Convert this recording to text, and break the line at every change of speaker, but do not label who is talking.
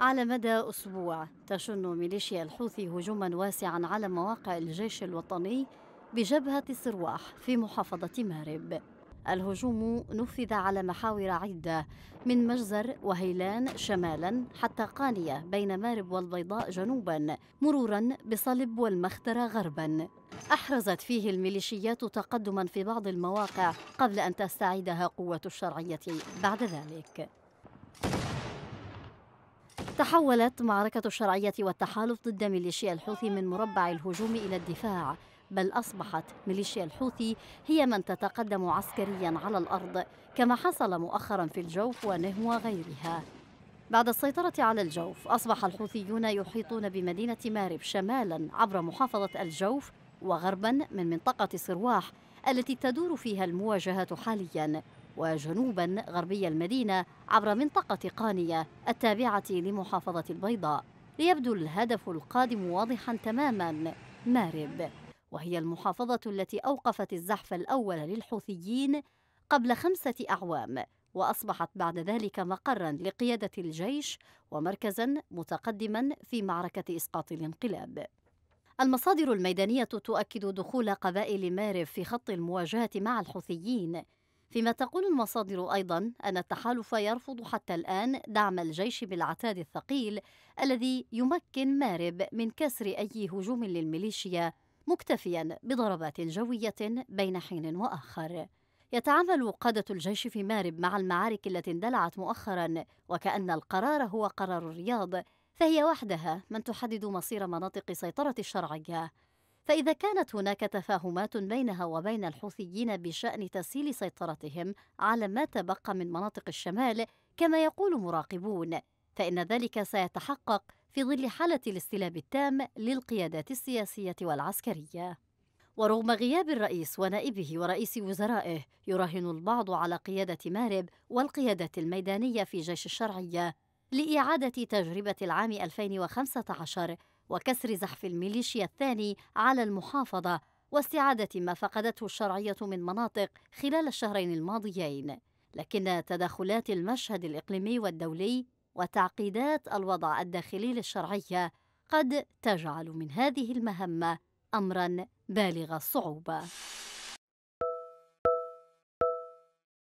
على مدى أسبوع. تشن ميليشيا الحوثي هجوما واسعا على مواقع الجيش الوطني بجبهة سرواح في محافظة مارب الهجوم نفذ على محاور عدة من مجزر وهيلان شمالا حتى قانية بين مارب والبيضاء جنوبا مرورا بصلب والمخترة غربا. أحرزت فيه الميليشيات تقدما في بعض المواقع قبل أن تستعيدها قوة الشرعية بعد ذلك. تحولت معركة الشرعية والتحالف ضد ميليشيا الحوثي من مربع الهجوم إلى الدفاع بل أصبحت ميليشيا الحوثي هي من تتقدم عسكريا على الأرض كما حصل مؤخرا في الجوف ونهو وغيرها بعد السيطرة على الجوف أصبح الحوثيون يحيطون بمدينة مارب شمالا عبر محافظة الجوف وغربا من منطقة سرواح التي تدور فيها المواجهة حاليا وجنوبا غربي المدينة عبر منطقة قانية التابعة لمحافظة البيضاء. ليبدو الهدف القادم واضحا تماما مارب. وهي المحافظة التي أوقفت الزحف الأول للحوثيين قبل خمسة أعوام وأصبحت بعد ذلك مقرا لقيادة الجيش ومركزا متقدما في معركة إسقاط الانقلاب. المصادر الميدانية تؤكد دخول قبائل مارب في خط المواجهة مع الحوثيين. فيما تقول المصادر أيضا أن التحالف يرفض حتى الآن دعم الجيش بالعتاد الثقيل الذي يمكن مارب من كسر أي هجوم للميليشيا مكتفيا بضربات جوية بين حين وآخر. يتعامل قادة الجيش في مارب مع المعارك التي اندلعت مؤخرا وكأن القرار هو قرار الرياض فهي وحدها من تحدد مصير مناطق سيطرة الشرعية فإذا كانت هناك تفاهمات بينها وبين الحوثيين بشأن تسهيل سيطرتهم على ما تبقى من مناطق الشمال كما يقول مراقبون فإن ذلك سيتحقق في ظل حالة الاستلاب التام للقيادات السياسية والعسكرية. ورغم غياب الرئيس ونائبه ورئيس وزرائه يراهن البعض على قيادة مارب والقيادة الميدانية في جيش الشرعية لإعادة تجربة العام 2015 وكسر زحف الميليشيا الثاني على المحافظة واستعادة ما فقدته الشرعية من مناطق خلال الشهرين الماضيين. لكن تدخلات المشهد الإقليمي والدولي وتعقيدات الوضع الداخلي للشرعية قد تجعل من هذه المهمة أمرا بالغ الصعوبة.